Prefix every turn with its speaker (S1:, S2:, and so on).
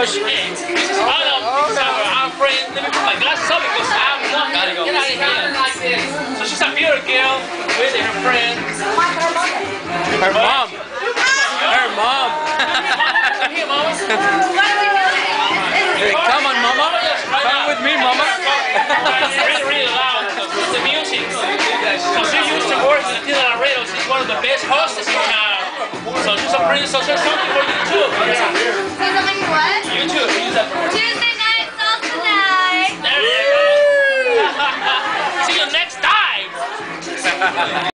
S1: Push.
S2: Hey, this is Anna. This is our, our friend. Let me put my up because I'm not
S1: Gotta go.
S2: Get out of here. So she's a beautiful girl with her friend.
S1: Her mom. Her mom.
S2: Come.
S1: Hey, come on, mama. Come with me, mama.
S2: It's really, really loud it's the music. So she used to work with Tina Laredo. She's one of the best hostesses in town. So she's a pretty, so there's something for ¡Hasta la próxima!